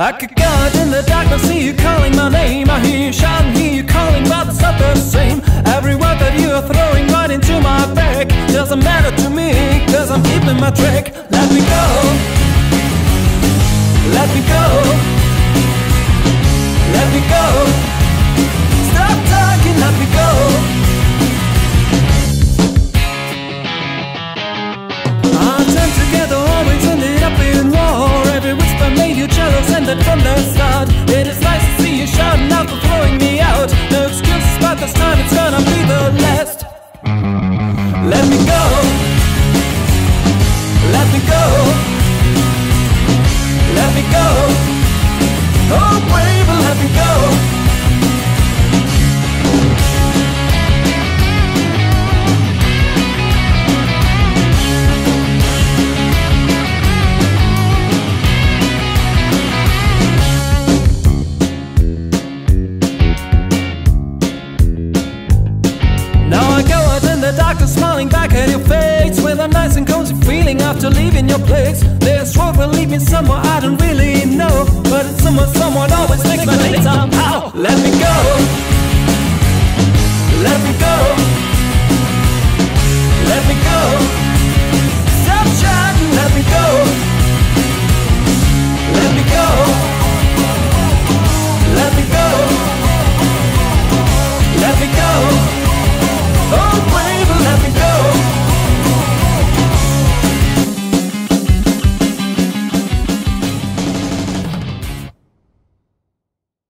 I could go in the darkness, see you calling my name. I hear you shouting, hear you calling, but it's not the same. Every word that you are throwing right into my back doesn't matter to me, cause I'm keeping my track. Let me go. Let me go. Let me go. This time it's gonna be the last. Let me go. Let me go. Leaving your place. Will lead me somewhere I don't really know. But it's somewhere someone always makes my late somehow. Let me go